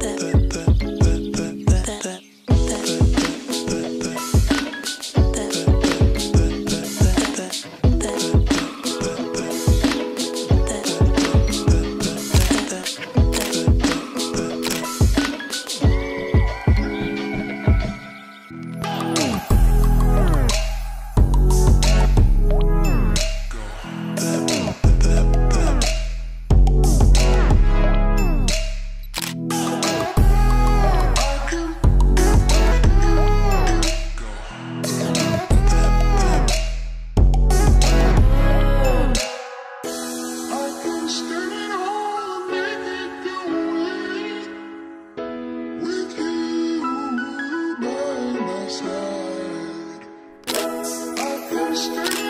that. inside. I can stay.